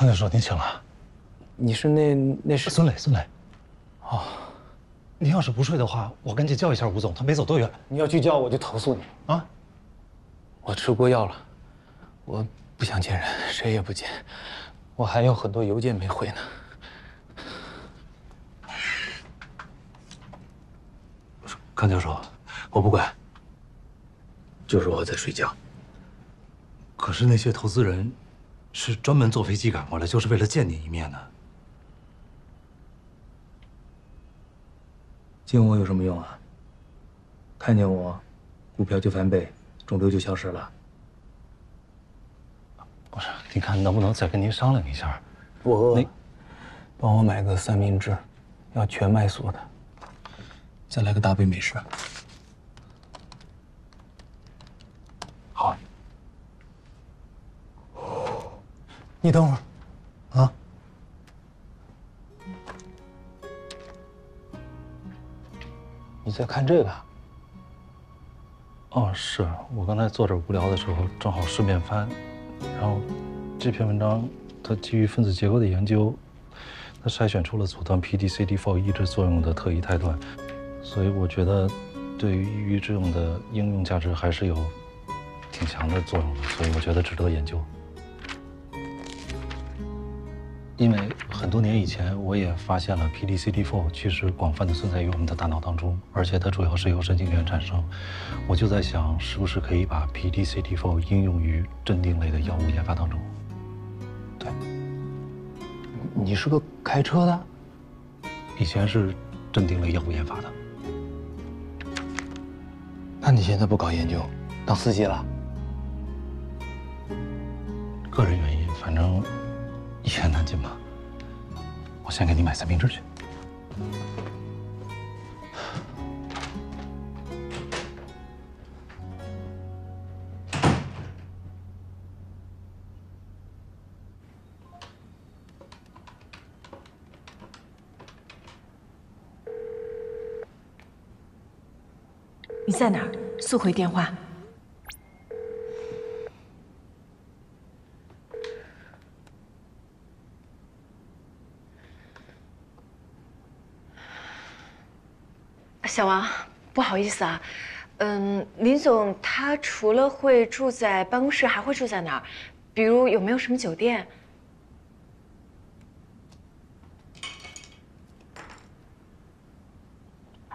康教授，您醒了。你是那那是孙磊，孙磊。哦，您要是不睡的话，我赶紧叫一下吴总，他没走多远。你要去叫我就投诉你啊！我吃过药了，我不想见人，谁也不见，我还有很多邮件没回呢。康教授，我不管，就是我在睡觉。可是那些投资人，是专门坐飞机赶过来，就是为了见你一面的。见我有什么用啊？看见我，股票就翻倍，肿瘤就消失了。不是，你看能不能再跟您商量一下？我饿，帮我买个三明治，要全麦素的，再来个大杯美式。好。你等会儿，啊。你在看这个？哦，是我刚才坐这无聊的时候，正好顺便翻，然后这篇文章它基于分子结构的研究，它筛选出了阻断 PDCD4 抑制作用的特异肽段，所以我觉得对于抑郁症的应用价值还是有挺强的作用的，所以我觉得值得研究。因为很多年以前，我也发现了 PDCD4 其实广泛的存在于我们的大脑当中，而且它主要是由神经元产生。我就在想，是不是可以把 PDCD4 应用于镇定类的药物研发当中？对，你是个开车的，以前是镇定类药物研发的。那你现在不搞研究，当司机了？个人原因，反正。一言难尽吧。我先给你买三明治去。你在哪儿？速回电话。小王，不好意思啊，嗯，林总他除了会住在办公室，还会住在哪儿？比如有没有什么酒店？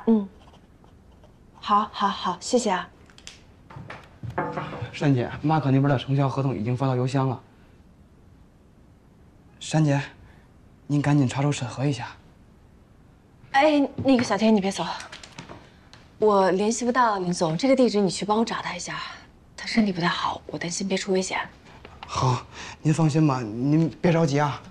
嗯，好，好，好，谢谢啊。珊姐，马可那边的承销合同已经发到邮箱了。珊姐，您赶紧查收审核一下。哎，那个小天，你别走。我联系不到林总，这个地址你去帮我找他一下。他身体不太好，我担心别出危险。好，您放心吧，您别着急啊。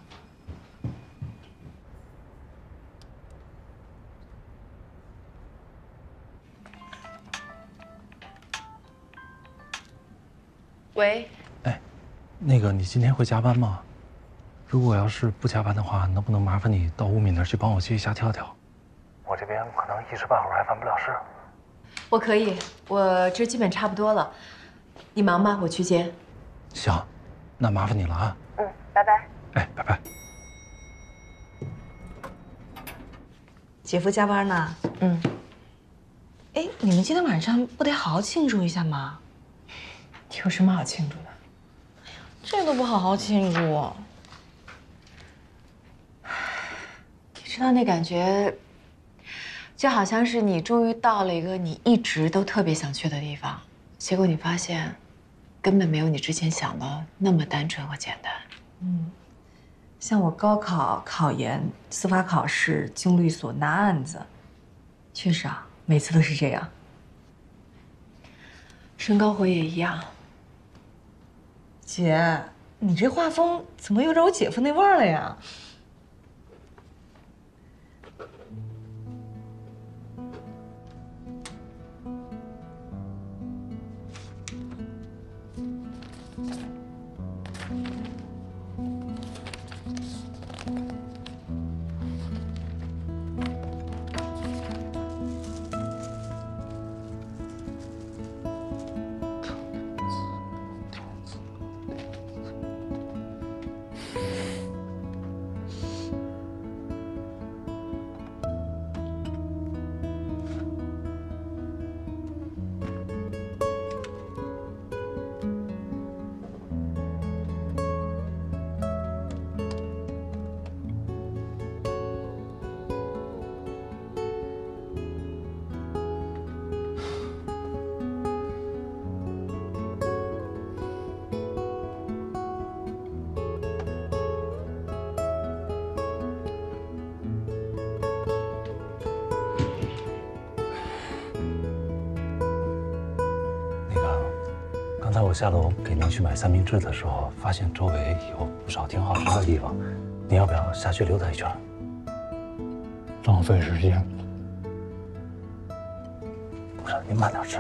喂。哎，那个，你今天会加班吗？如果要是不加班的话，能不能麻烦你到吴敏那儿去帮我接一下跳跳？我这边可能一时半会儿还完不了事。我可以，我这基本差不多了。你忙吧，我去接。行，那麻烦你了啊。嗯，拜拜。哎，拜拜。姐夫加班呢？嗯。哎，你们今天晚上不得好好庆祝一下吗？有什么好庆祝的？哎呀，这都不好好庆祝。你知道那感觉？就好像是你终于到了一个你一直都特别想去的地方，结果你发现，根本没有你之前想的那么单纯和简单。嗯，像我高考、考研、司法考试、经律所拿案子，确实啊，每次都是这样。升高回也一样。姐，你这画风怎么有点我姐夫那味儿了呀？下楼给您去买三明治的时候，发现周围有不少挺好吃的地方，您要不要下去溜达一圈？浪费时间。不是，您慢点吃。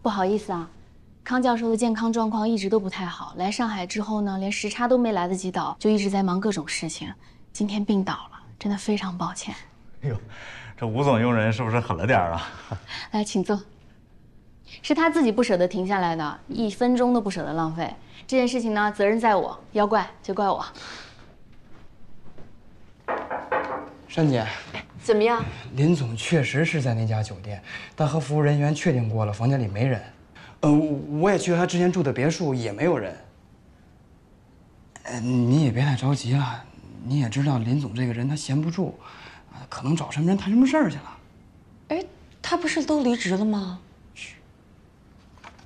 不好意思啊，康教授的健康状况一直都不太好。来上海之后呢，连时差都没来得及倒，就一直在忙各种事情。今天病倒了，真的非常抱歉。哎呦，这吴总用人是不是狠了点啊？来，请坐。是他自己不舍得停下来的，一分钟都不舍得浪费。这件事情呢，责任在我，要怪就怪我。珊姐，怎么样？林总确实是在那家酒店，但和服务人员确定过了，房间里没人。呃，我也去了他之前住的别墅，也没有人。呃，你也别太着急了，你也知道林总这个人他闲不住，可能找什么人谈什么事儿去了。哎，他不是都离职了吗？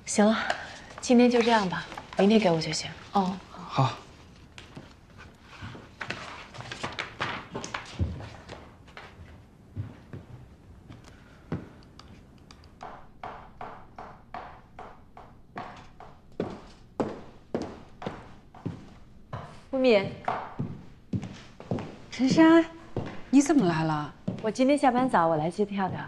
行了，今天就这样吧，明天给我就行。哦，好。吴敏，陈山，你怎么来了？我今天下班早，我来接跳跳。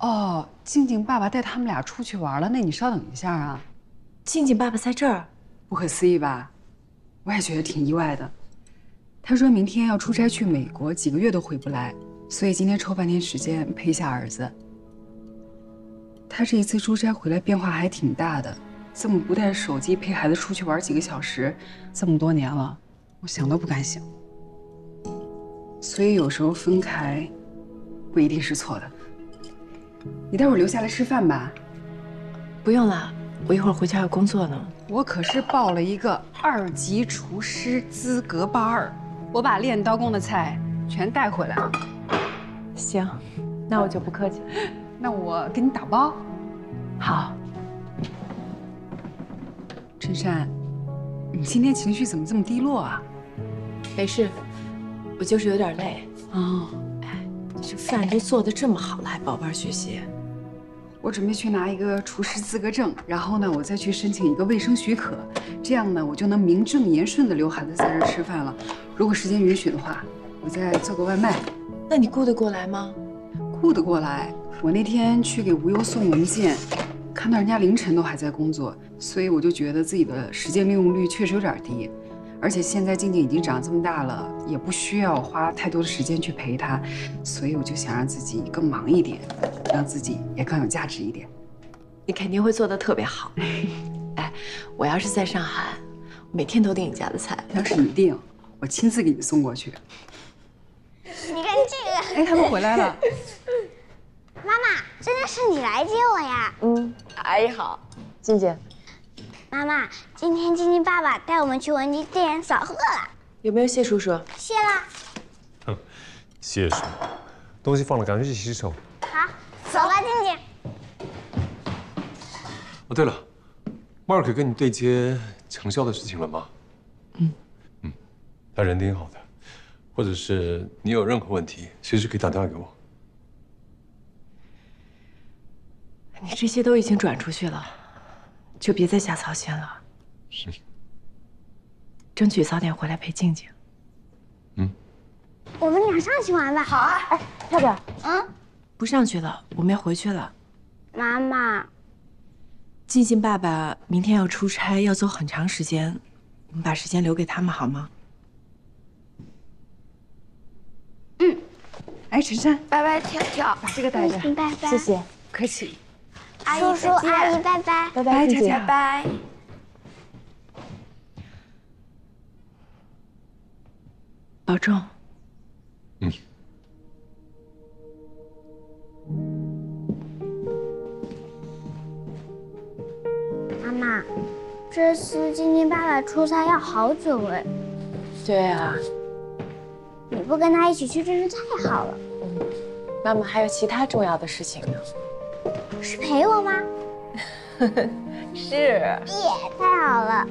哦，静静爸爸带他们俩出去玩了，那你稍等一下啊。静静爸爸在这儿，不可思议吧？我也觉得挺意外的。他说明天要出差去美国，几个月都回不来，所以今天抽半天时间陪一下儿子。他这一次出差回来变化还挺大的，这么不带手机陪孩子出去玩几个小时，这么多年了，我想都不敢想。所以有时候分开，不一定是错的。你待会儿留下来吃饭吧。不用了，我一会儿回家要工作呢。我可是报了一个二级厨师资格班儿，我把练刀工的菜全带回来了。行，那我就不客气了。那我给你打包。好。陈山，你今天情绪怎么这么低落啊？没事，我就是有点累。哦，哎，这饭都做的这么好了，还报班学习？我准备去拿一个厨师资格证，然后呢，我再去申请一个卫生许可，这样呢，我就能名正言顺的留孩子在这儿吃饭了。如果时间允许的话，我再做个外卖。那你顾得过来吗？顾得过来。我那天去给无忧送文件，看到人家凌晨都还在工作，所以我就觉得自己的时间利用率确实有点低。而且现在静静已经长这么大了，也不需要花太多的时间去陪她，所以我就想让自己更忙一点，让自己也更有价值一点。你肯定会做的特别好。哎，我要是在上海，每天都订你家的菜。要是你订，我亲自给你送过去。你看这个，哎，他们回来了。妈妈，真的是你来接我呀？嗯，阿姨好，静静。妈妈，今天晶晶爸爸带我们去文具店扫货了，有没有谢叔叔？谢了。哼，谢什么？东西放了，赶快去洗手。好，走吧，静静。哦，对了，Mark 跟你对接成效的事情了吗？嗯嗯，他人挺好的，或者是你有任何问题，随时可以打电话给我。你这些都已经转出去了。就别再瞎操心了，是。争取早点回来陪静静。嗯。我们俩上去玩吧。好啊。哎，跳跳。嗯。不上去了，我们要回去了。妈妈。静静爸爸明天要出差，要走很长时间，我们把时间留给他们好吗？嗯。哎，晨晨，拜拜，跳跳，把这个带着。拜拜。谢谢。不客气。叔叔阿姨，拜拜，拜拜，姐姐，拜拜，保重。嗯。妈妈，这次静静爸爸出差要好久哎。对啊。你不跟他一起去真是太好了。嗯，妈妈还有其他重要的事情呢。是陪我吗？是。耶太好了。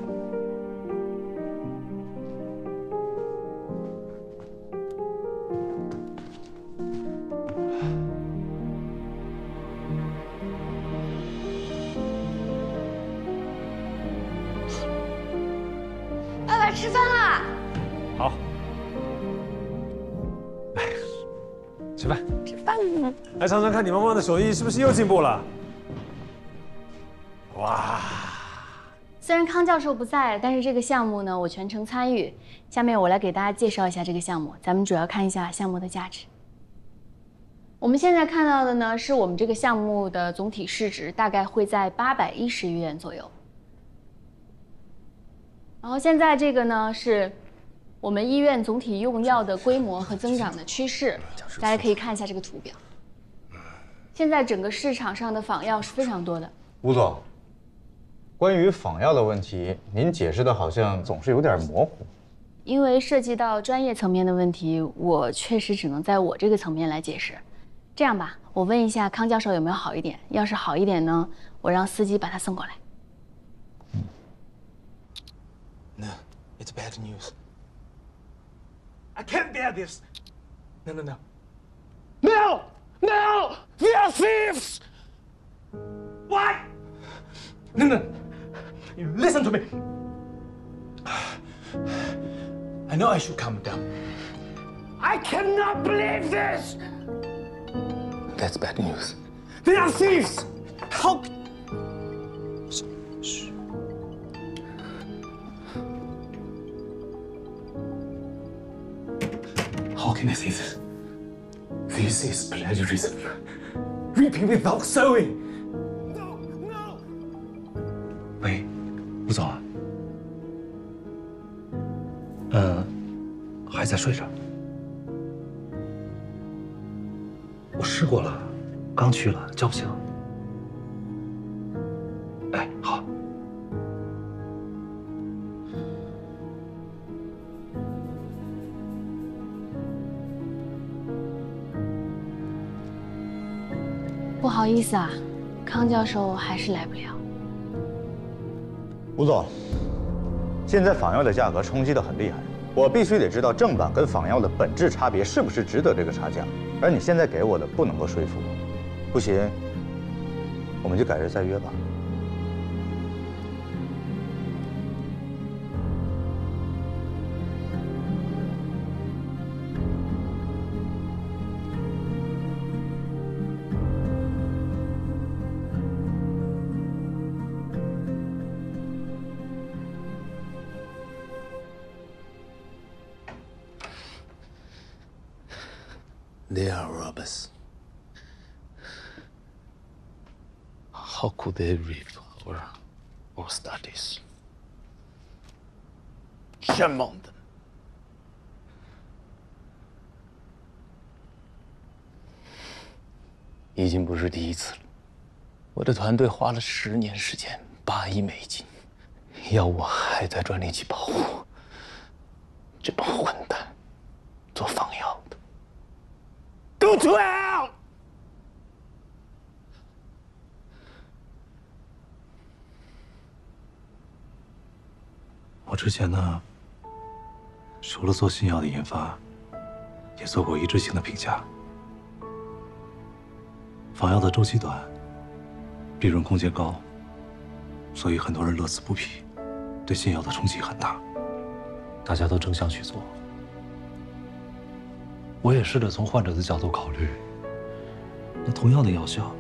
爸爸吃饭了。好。来 吃饭。吃饭。来尝尝看，你妈妈的手艺是不是又进步了？哇！虽然康教授不在，但是这个项目呢，我全程参与。下面我来给大家介绍一下这个项目，咱们主要看一下项目的价值。我们现在看到的呢，是我们这个项目的总体市值，大概会在八百一十亿元左右。然后现在这个呢，是我们医院总体用药的规模和增长的趋势，大家可以看一下这个图表。现在整个市场上的仿药是非常多的。吴总，关于仿药的问题，您解释的好像总是有点模糊。因为涉及到专业层面的问题，我确实只能在我这个层面来解释。这样吧，我问一下康教授有没有好一点？要是好一点呢，我让司机把他送过来。No, it's bad news. I can't bear this. No, no, no. No! No! They are thieves! What? No, no. You listen to me. I know I should calm down. I cannot believe this! That's bad news. They are thieves! How? This is This is plagiarism. Reaping without sowing! 喂，吴总啊，嗯，还在睡着。我试过了，刚去了，叫不醒。意思啊，康教授还是来不了。吴总，现在仿药的价格冲击的很厉害，我必须得知道正版跟仿药的本质差别是不是值得这个差价，而你现在给我的不能够说服我，不行，我们就改日再约吧。They reap our, our studies? Shame on them. 已经不是第一次了。我的团队花了十年时间，八亿美金，要我还在专利期保护这帮混蛋做仿药的。Go to hell! 我之前呢，除了做新药的研发，也做过一致性的评价。仿药的周期短，利润空间高，所以很多人乐此不疲，对新药的冲击很大。大家都争相去做，我也试着从患者的角度考虑。那同样的药效，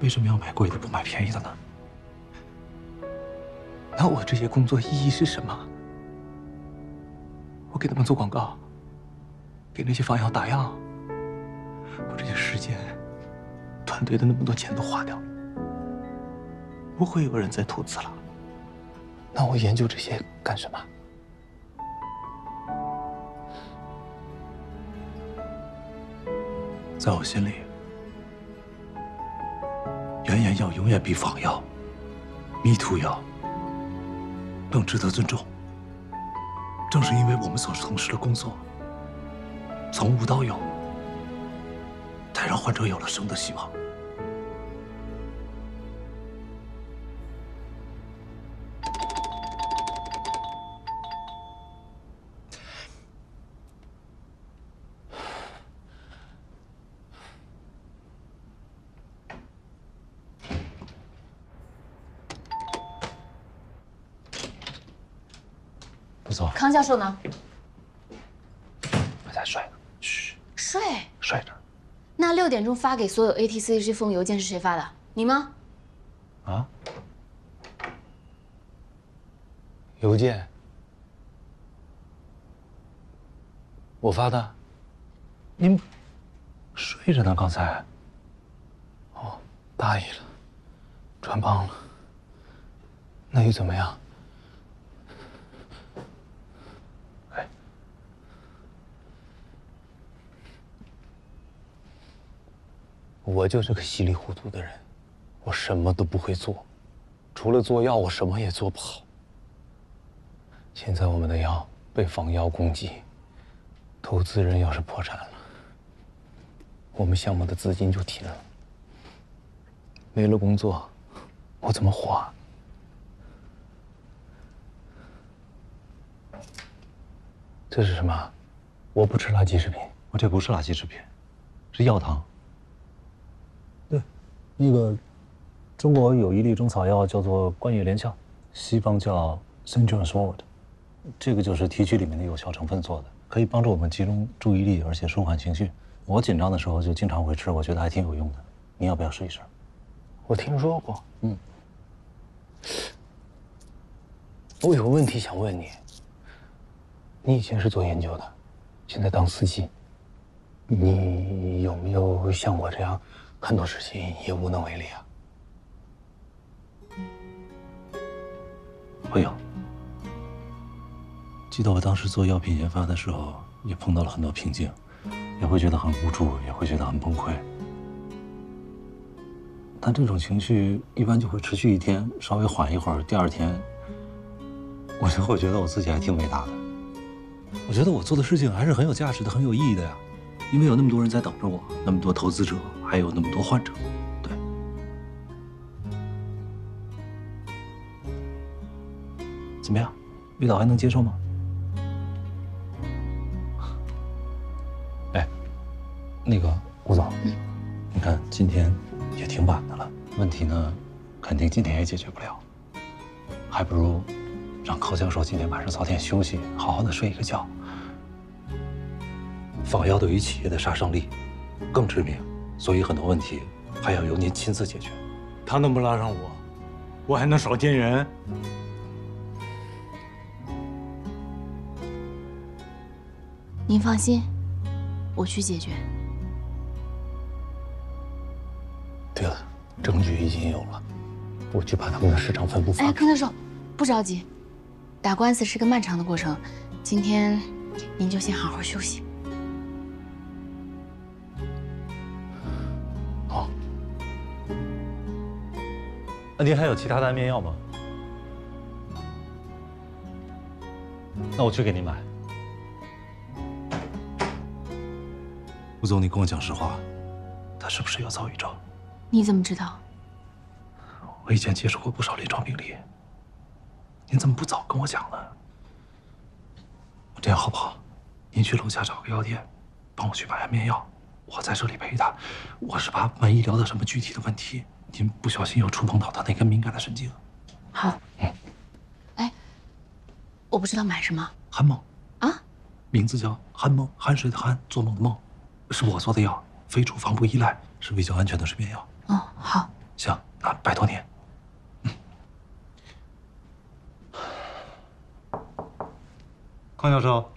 为什么要买贵的不买便宜的呢？那我这些工作意义是什么？我给他们做广告，给那些仿药打样，我这些时间、团队的那么多钱都花掉了，不会有人再投资了。那我研究这些干什么？在我心里，原研药永远比仿药、迷途药更值得尊重。正是因为我们所从事的工作从无到有，才让患者有了生的希望。教授呢？还在睡呢。嘘，睡。睡着。那六点钟发给所有 ATC 这封邮件是谁发的？你吗？啊？邮件？我发的。您睡着呢？刚才。哦，大意了，穿帮了。那又怎么样？我就是个稀里糊涂的人，我什么都不会做，除了做药，我什么也做不好。现在我们的药被仿药攻击，投资人要是破产了，我们项目的资金就停了，没了工作，我怎么活啊？这是什么？我不吃垃圾食品。我这不是垃圾食品，是药汤。那个中国有一粒中草药叫做冠叶连翘，西方叫 St. John's Wort，这个就是提取里面的有效成分做的，可以帮助我们集中注意力，而且舒缓情绪。我紧张的时候就经常会吃，我觉得还挺有用的。你要不要试一试？我听说过。嗯。我有个问题想问你。你以前是做研究的，现在当司机，你有没有像我这样，很多事情也无能为力啊？会有。记得我当时做药品研发的时候，也碰到了很多瓶颈，也会觉得很无助，也会觉得很崩溃。但这种情绪一般就会持续一天，稍微缓一会儿，第二天，我就会觉得我自己还挺伟大的。我觉得我做的事情还是很有价值的，很有意义的呀，因为有那么多人在等着我，那么多投资者，还有那么多患者，对。怎么样，味道还能接受吗？哎，那个吴总，你看今天也挺晚的了，问题呢，肯定今天也解决不了，还不如让柯教授今天晚上早点休息，好好的睡一个觉。仿药对于企业的杀伤力更致命，所以很多问题还要由您亲自解决。他能不拉上我，我还能少见人？您放心，我去解决。对了，证据已经有了，我去把他们的市场分布。哎，康教授，不着急，打官司是个漫长的过程，今天您就先好好休息。那您还有其他的安眠药吗？那我去给您买。吴总，你跟我讲实话，他是不是有躁郁症？你怎么知道？我以前接触过不少临床病例。您怎么不早跟我讲呢？这样好不好？您去楼下找个药店，帮我去买安眠药，我在这里陪他。我是怕万一聊到什么具体的问题。您不小心又触碰到他那根敏感的神经。好。嗯。哎，我不知道买什么。酣梦。啊？名字叫酣梦，酣睡的酣，做梦的梦，是我做的药，非处方不依赖，是比较安全的睡眠药。哦，好。行，那拜托您。嗯。康教授。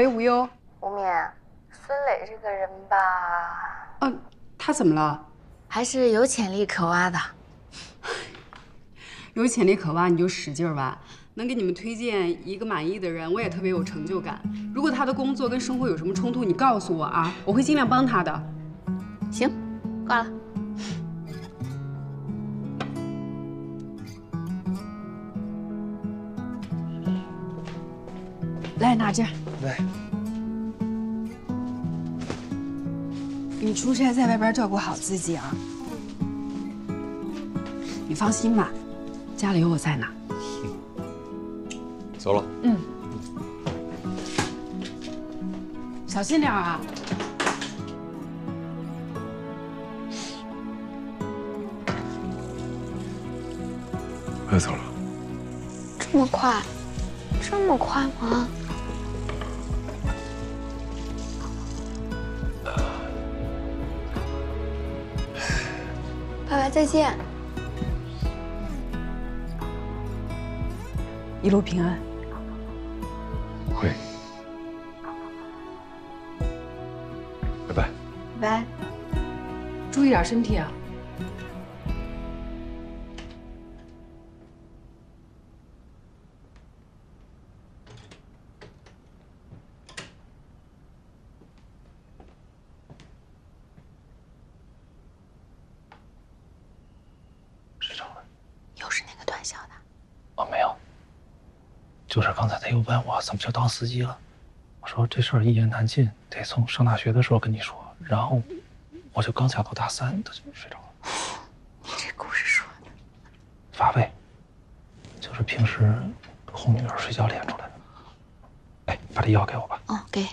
喂，无忧。吴敏，孙磊这个人吧……嗯，他怎么了？还是有潜力可挖的。有潜力可挖，你就使劲挖。能给你们推荐一个满意的人，我也特别有成就感。如果他的工作跟生活有什么冲突，你告诉我啊，我会尽量帮他的。行，挂了。来，拿着。来，你出差在外边照顾好自己啊！你放心吧，家里有我在呢。走了。嗯，小心点啊！我要走了。这么快，这么快吗？爸爸再见，一路平安。会。拜拜。拜拜。注意点身体啊！就当司机了，我说这事儿一言难尽，得从上大学的时候跟你说。然后我就刚下到大三，他就睡着了。你这故事说的乏味，就是平时哄女儿睡觉练出来的。哎，把这药给我吧。哦，给。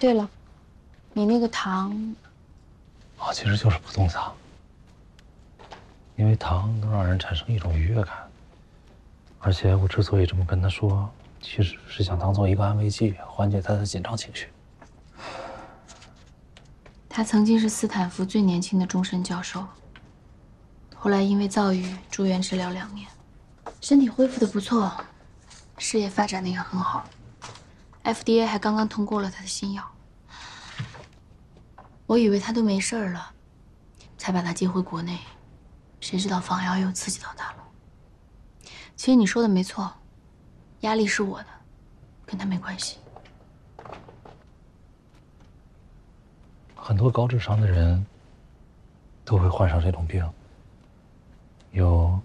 对了，你那个糖，啊，其实就是普通糖，因为糖能让人产生一种愉悦感。而且我之所以这么跟他说，其实是想当做一个安慰剂，缓解他的紧张情绪。他曾经是斯坦福最年轻的终身教授，后来因为躁郁住院治疗两年，身体恢复的不错，事业发展的也很好。FDA 还刚刚通过了他的新药，我以为他都没事了，才把他接回国内，谁知道仿药又刺激到他了。其实你说的没错，压力是我的，跟他没关系。很多高智商的人都会患上这种病，有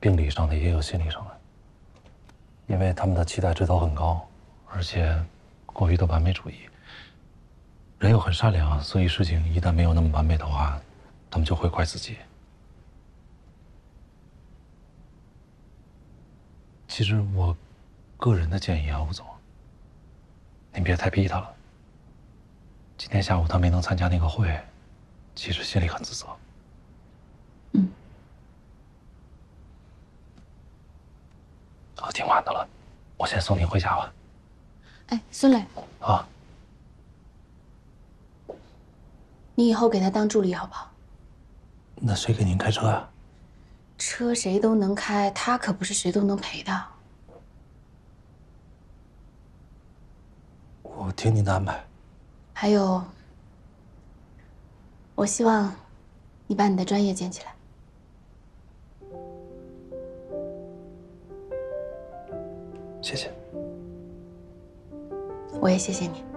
病理上的，也有心理上的，因为他们的期待值都很高。而且，过于的完美主义。人又很善良，所以事情一旦没有那么完美的话，他们就会怪自己。其实我个人的建议啊，吴总，您别太逼他了。今天下午他没能参加那个会，其实心里很自责。嗯。啊，挺晚的了，我先送您回家吧。哎，孙磊，啊，你以后给他当助理好不好？那谁给您开车啊？车谁都能开，他可不是谁都能陪的。我听您的安排。还有，我希望你把你的专业捡起来。谢谢。我也谢谢你。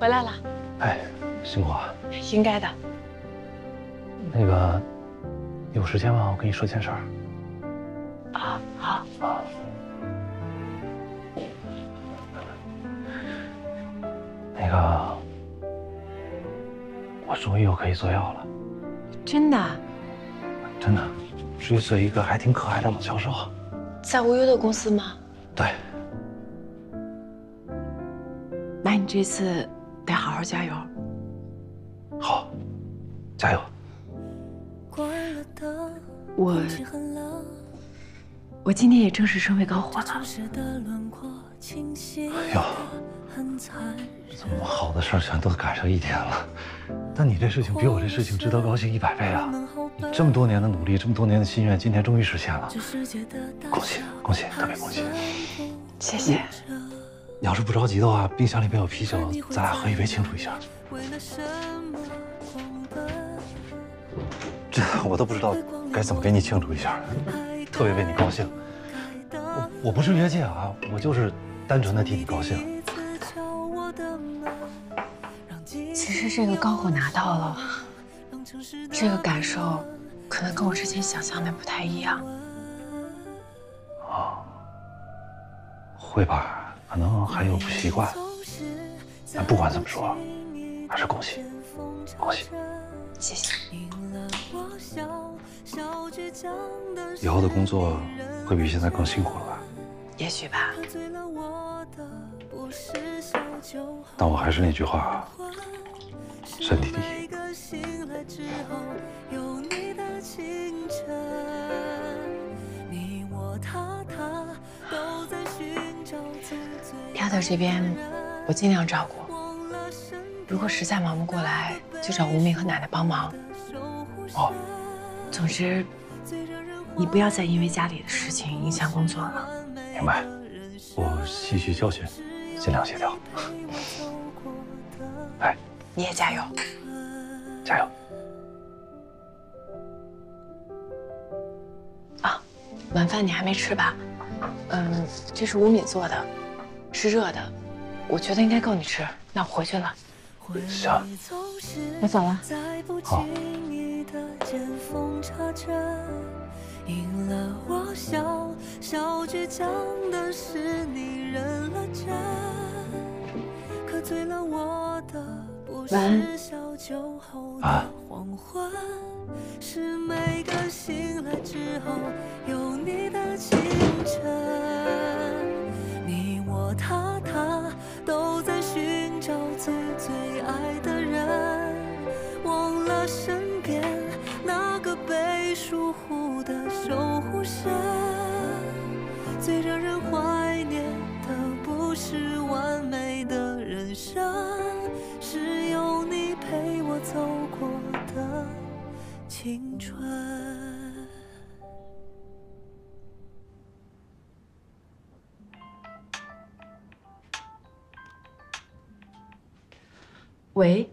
回来了，哎，辛苦啊。应该的。那个，有时间吗？我跟你说件事儿。啊，好。啊。那个，我终于又可以做药了，真的，真的，追随一个还挺可爱的老教授。在无忧的公司吗？对，那你这次得好好加油。好，加油。我，我今天也正式升为高火了。哎呦，这么好的事儿全都赶上一天了。但你这事情比我这事情值得高兴一百倍啊！你这么多年的努力，这么多年的心愿，今天终于实现了，恭喜恭喜，特别恭喜！谢谢。你要是不着急的话，冰箱里边有啤酒，咱俩喝一杯庆祝一下。这我都不知道该怎么给你庆祝一下，特别为你高兴。我我不是越界啊，我就是单纯的替你高兴。其实这个高火拿到了，这个感受可能跟我之前想象的不太一样。啊，会吧？可能还有不习惯。但不管怎么说，还是恭喜，恭喜，谢谢。以后的工作会比现在更辛苦了吧？也许吧。但我还是那句话，身体第一。丫头这边，我尽量照顾。如果实在忙不过来，就找吴敏和奶奶帮忙。哦。总之，你不要再因为家里的事情影响工作了。明白，我吸取教训，尽量协调。哎，你也加油，加油！啊，晚饭你还没吃吧？嗯，这是吴敏做的，是热的，我觉得应该够你吃。那我回去了。行，我走了。好。见缝插针，都在寻找最最爱的人，忘了身边。那个被疏忽的守护神，最让人怀念的不是完美的人生，是有你陪我走过的青春。喂。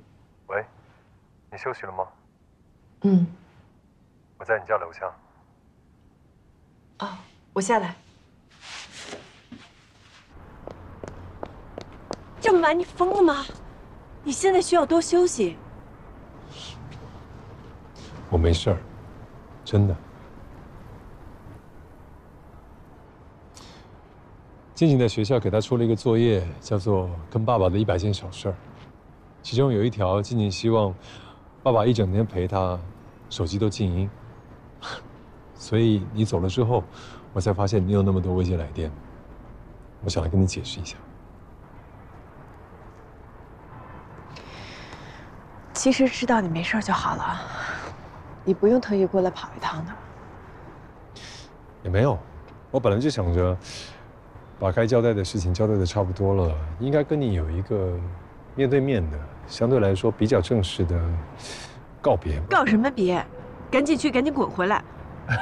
喂，你休息了吗？嗯。我在你家楼下。哦，我下来。这么晚，你疯了吗？你现在需要多休息。我没事儿，真的。静静在学校给他出了一个作业，叫做《跟爸爸的一百件小事儿》，其中有一条，静静希望爸爸一整天陪她，手机都静音。所以你走了之后，我才发现你有那么多未接来电。我想来跟你解释一下。其实知道你没事就好了，你不用特意过来跑一趟的。也没有，我本来就想着把该交代的事情交代的差不多了，应该跟你有一个面对面的，相对来说比较正式的告别。告什么别？赶紧去，赶紧滚回来！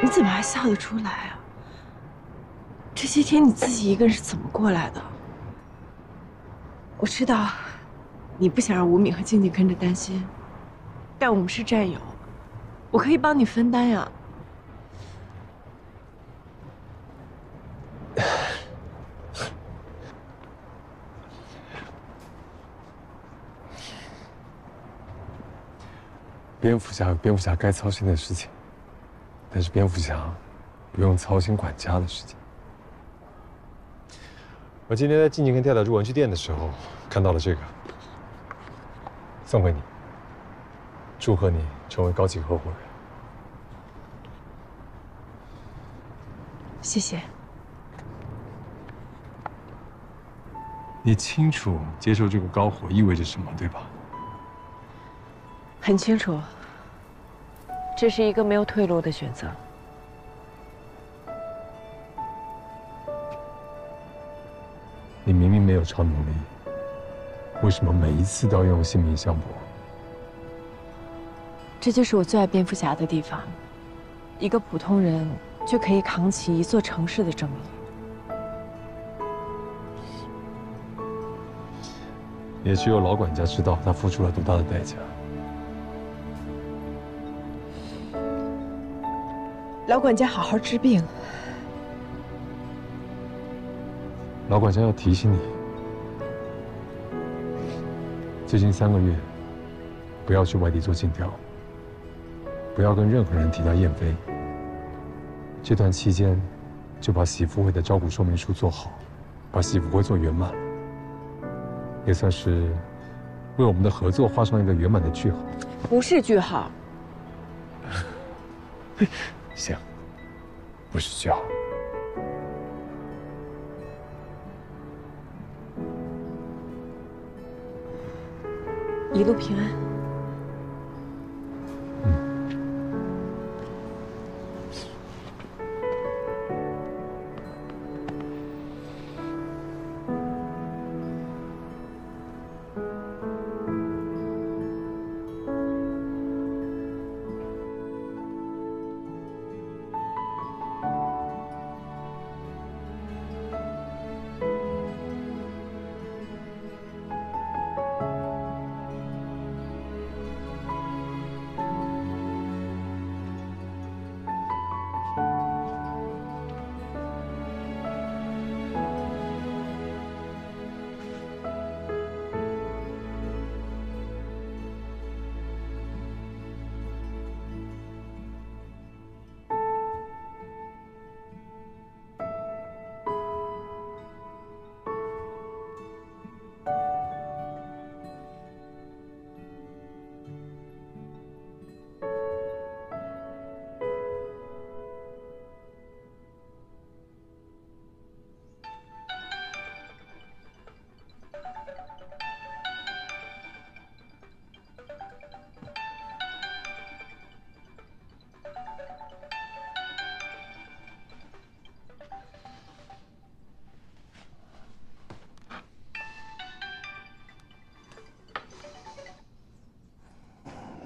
你怎么还笑得出来啊？这些天你自己一个人是怎么过来的？我知道，你不想让吴敏和静静跟着担心，但我们是战友，我可以帮你分担呀。蝙蝠侠有蝙蝠侠该操心的事情，但是蝙蝠侠不用操心管家的事情。我今天在静静跟跳跳住文具店的时候，看到了这个，送给你。祝贺你成为高级合伙人。谢谢。你清楚接受这个高火意味着什么，对吧？很清楚，这是一个没有退路的选择。你明明没有超能力，为什么每一次都要用性命相搏？这就是我最爱蝙蝠侠的地方，一个普通人就可以扛起一座城市的正义。也只有老管家知道他付出了多大的代价。老管家好好治病。老管家要提醒你，最近三个月不要去外地做尽调，不要跟任何人提到燕飞。这段期间就把喜福会的招股说明书做好，把喜福会做圆满，也算是为我们的合作画上一个圆满的句号。不是句号。行，不是句号。一路平安。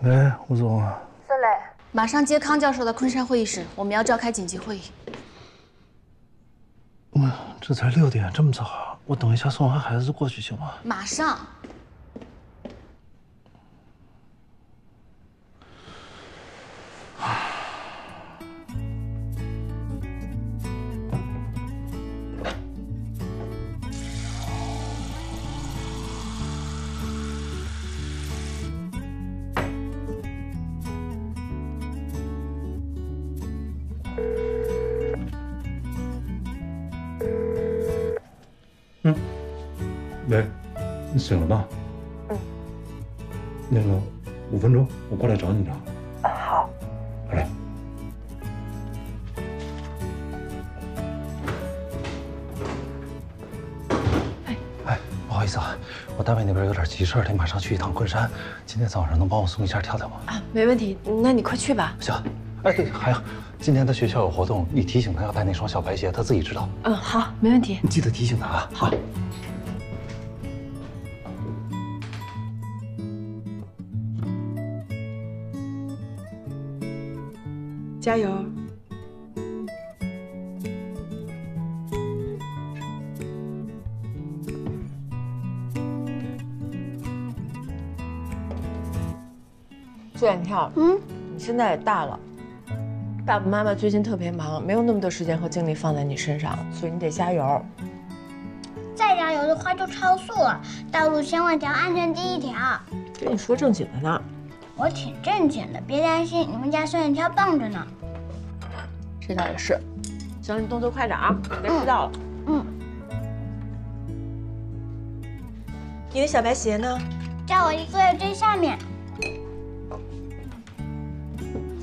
喂，吴总。孙磊，马上接康教授到昆山会议室，我们要召开紧急会议。嗯，这才六点，这么早啊？我等一下送完孩子过去行吗？马上。醒了吗？嗯。那个，五分钟，我过来找你了。啊，好。好嘞。哎，不好意思啊，我单位那边有点急事得马上去一趟昆山。今天早上能帮我送一下跳跳吗？啊，没问题，那你快去吧。行。哎，对，还有，今天他学校有活动，你提醒他要带那双小白鞋，他自己知道。嗯，好，没问题。你记得提醒他啊。好。加油！苏远跳，嗯，你现在也大了，爸爸妈妈最近特别忙，没有那么多时间和精力放在你身上，所以你得加油。再加油的话就超速了，道路千万条，安全第一条。跟你说正经的呢。我挺正经的，别担心，你们家孙远跳棒着呢。这倒也是，行，你动作快点啊，别迟到了。嗯。你的小白鞋呢？在我衣柜最下面，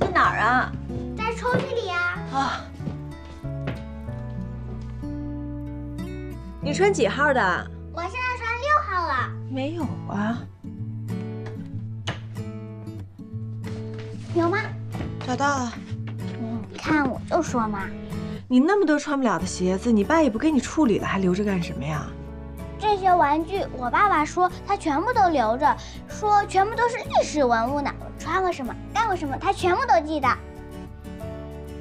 在哪儿啊？在抽屉里啊。啊。你穿几号的？我现在穿六号了。没有啊。有吗？找到了。看我就说嘛。你那么多穿不了的鞋子，你爸也不给你处理了，还留着干什么呀？这些玩具，我爸爸说他全部都留着，说全部都是历史文物呢。我穿过什么，干过什么，他全部都记得。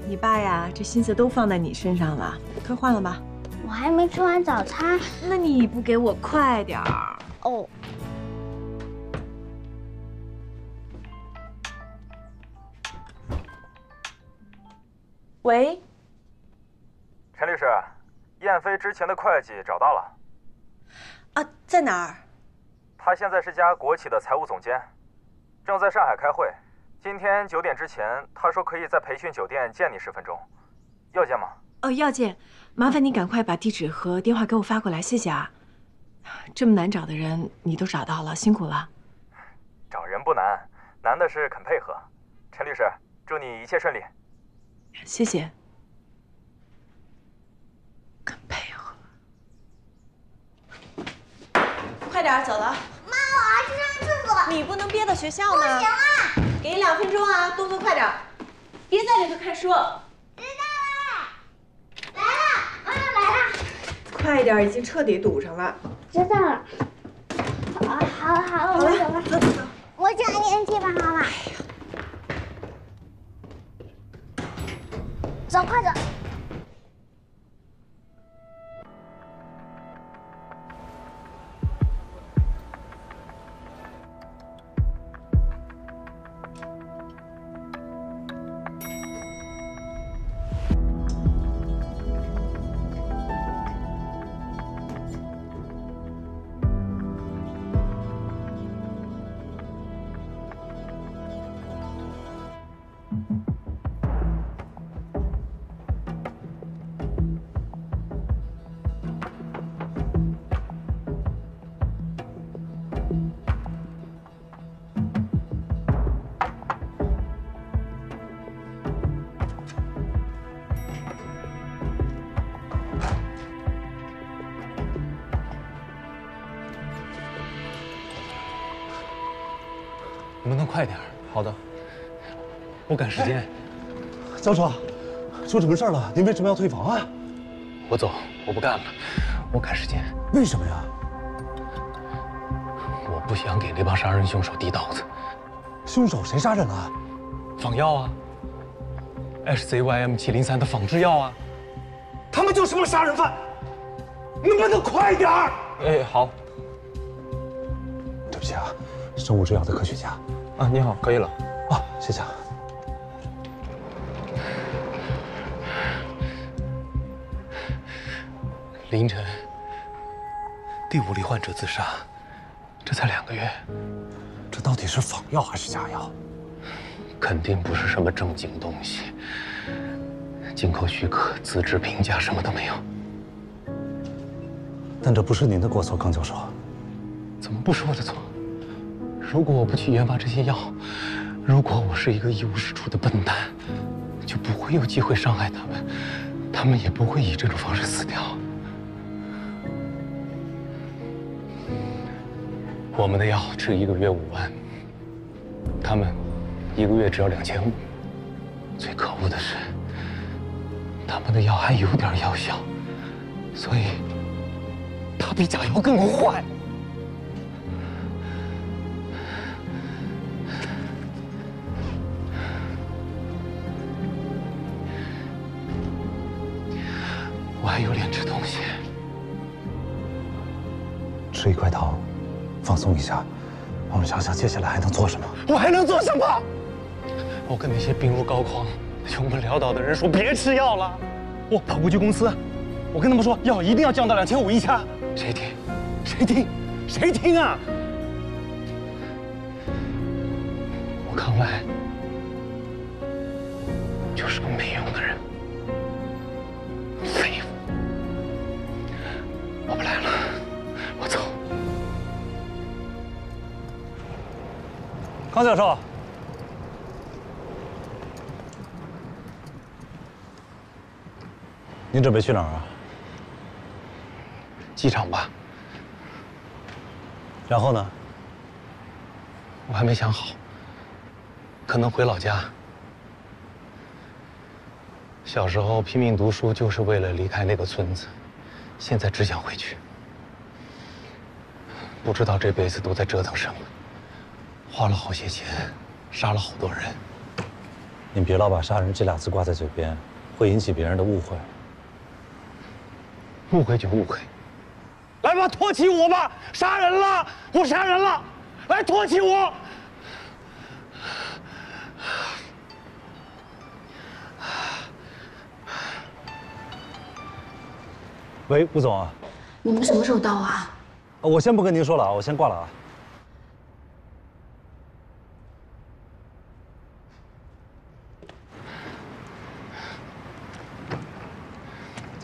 你爸呀，这心思都放在你身上了。快换了吧。我还没吃完早餐，那你不给我快点儿哦。喂，陈律师，燕飞之前的会计找到了。啊，在哪儿？他现在是家国企的财务总监，正在上海开会。今天九点之前，他说可以在培训酒店见你十分钟，要见吗？哦，要见。麻烦你赶快把地址和电话给我发过来，谢谢啊。这么难找的人你都找到了，辛苦了。找人不难，难的是肯配合。陈律师，祝你一切顺利。谢谢。肯配合。快点走了。妈，我要去上厕所。你不能憋到学校呢。不行啊。给你两分钟啊，动作快点，别在里头看书。知道了。来了，妈妈来了。快点，已经彻底堵上了。知道了。好，好了，好了，我们走吧。走走走。我讲电梯吧，妈妈。走，快走。教授，出什么事了？您为什么要退房啊？我走，我不干了，我赶时间。为什么呀？我不想给那帮杀人凶手递刀子。凶手谁杀人了？仿药啊，HZYM 七零三的仿制药啊。他们就是个杀人犯，能不能快点儿？哎，好。对不起啊，生物制药的科学家。啊，你好，可以了。啊，谢谢。凌晨，第五例患者自杀，这才两个月，这到底是仿药还是假药？肯定不是什么正经东西，进口许可、资质评价什么都没有。但这不是您的过错，康教授。怎么不是我的错？如果我不去研发这些药，如果我是一个一无是处的笨蛋，就不会有机会伤害他们，他们也不会以这种方式死掉。我们的药值一个月五万，他们一个月只要两千五。最可恶的是，他们的药还有点药效，所以它比假药更坏。我还有脸吃东西，吃一块糖，放松一下。我们想想接下来还能做什么？我还能做什么？我跟那些病入膏肓、穷困潦倒的人说别吃药了。我跑过去公司，我跟他们说药一定要降到两千五一下。谁听？谁听？谁听啊？我刚来康教授，您准备去哪儿啊？机场吧。然后呢？我还没想好，可能回老家。小时候拼命读书，就是为了离开那个村子，现在只想回去。不知道这辈子都在折腾什么，花了好些钱，杀了好多人。你别老把“杀人”这俩字挂在嘴边，会引起别人的误会。误会就误会。来吧，托起我吧！杀人了，我杀人了，来托起我！喂，吴总啊，你们什么时候到啊？我先不跟您说了啊，我先挂了啊。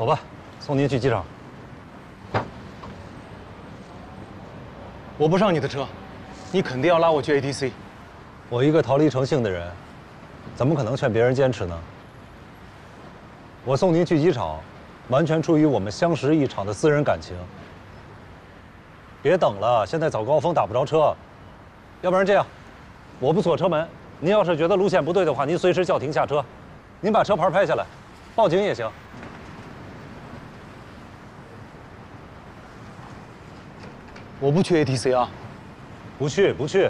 走吧，送您去机场。我不上你的车，你肯定要拉我去 ATC。我一个逃离成性的人，怎么可能劝别人坚持呢？我送您去机场，完全出于我们相识一场的私人感情。别等了，现在早高峰打不着车，要不然这样，我不锁车门，您要是觉得路线不对的话，您随时叫停下车，您把车牌拍下来，报警也行。我不去 ATC 啊，不去不去，